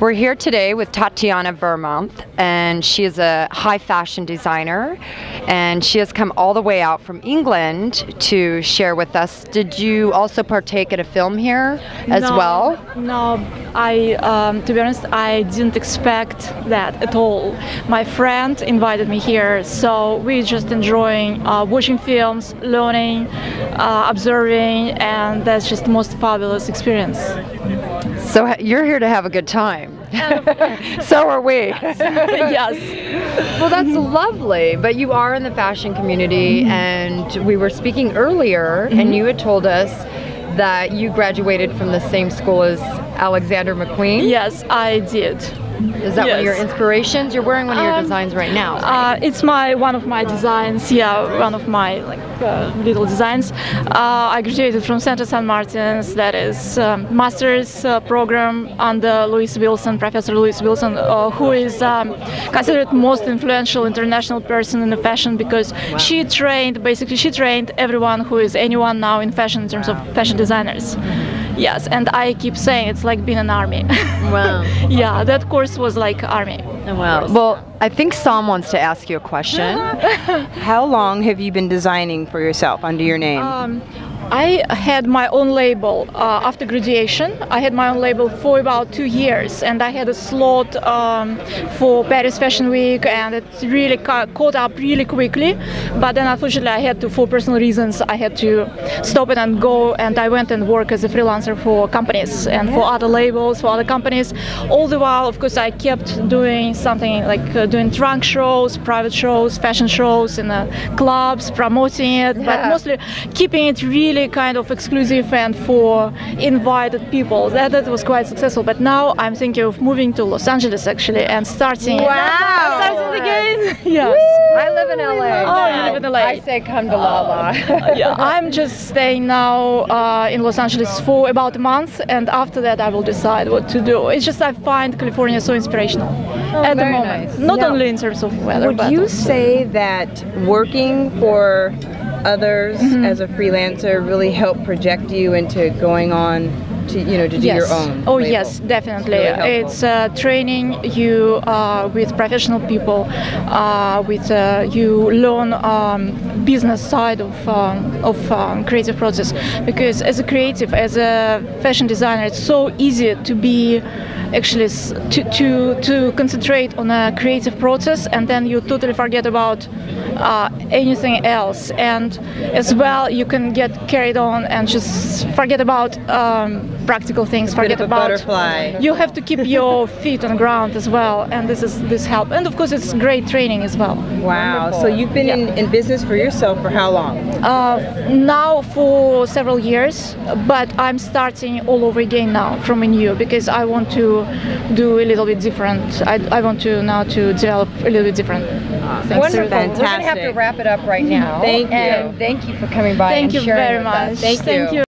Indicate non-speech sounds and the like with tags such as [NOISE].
We're here today with Tatiana Wermuth, and she is a high fashion designer, and she has come all the way out from England to share with us. Did you also partake in a film here as no, well? No, I, um, to be honest, I didn't expect that at all. My friend invited me here, so we're just enjoying uh, watching films, learning, uh, observing, and that's just the most fabulous experience. So you're here to have a good time. [LAUGHS] so are we. yes. Well, that's lovely. But you are in the fashion community, mm-hmm. and we were speaking earlier, and mm-hmm. you had told us that you graduated from the same school as Alexander McQueen. Yes, I did. Is that one of your Yes. inspirations? You're wearing one of your Um, designs right now. Uh, it's my one of my designs. Yeah, one of my like uh, little designs. Uh, I graduated from Central Saint Martins. That is um, master's uh, program under Louise Wilson, Professor Louise Wilson, uh, who is um, considered most influential international person in the fashion because she trained basically she trained everyone who is anyone now in fashion in terms of fashion designers. Yes, and I keep saying it's like being an army. [LAUGHS] wow. yeah, that course was like army. Wow. Well, I think Sam wants to ask you a question. [LAUGHS] How long have you been designing for yourself under your name? Um, I had my own label uh, after graduation. I had my own label for about two years, and I had a slot um, for Paris Fashion Week, and it really ca- caught up really quickly. But then, unfortunately, I had to, for personal reasons, I had to stop it and go. And I went and worked as a freelancer for companies and for other labels, for other companies. All the while, of course, I kept doing something like uh, doing trunk shows, private shows, fashion shows in uh, clubs, promoting it, but mostly keeping it really kind of exclusive and for invited people. That, that was quite successful. But now I'm thinking of moving to Los Angeles actually and starting. Wow. [LAUGHS] starting again. yes. I live in LA. Oh, you live in LA. I say come to Lala. yeah, [LAUGHS] I'm just staying now uh, in Los Angeles for about a month, and after that I will decide what to do. It's just I find California so inspirational at the moment. nice. Not Now, only in terms of weather, Would but you also- say that working for others Mm-hmm. as a freelancer really helped project you into going on to you know to do yes. your own? Oh label? yes, definitely. Really it's uh, training you uh, with professional people. Uh, with uh, you learn um, business side of um, of um, creative process because as a creative, as a fashion designer, it's so easy to be actually to, to to concentrate on a creative process and then you totally forget about uh, anything else and as well you can get carried on and just forget about um, practical things Bit forget of a about butterfly. you have to keep your [LAUGHS] feet on the ground as well and this is this help and of course it's great training as well Wow. So you've been in, in business for yourself for how long? uh, now for several years but i'm starting all over again now from a new because i want to do a little bit different i, I want to now to develop a little bit different things. Wonderful. We're going to have to wrap it up right now. Thank you. And thank you for coming by thank and you very with us. much thank you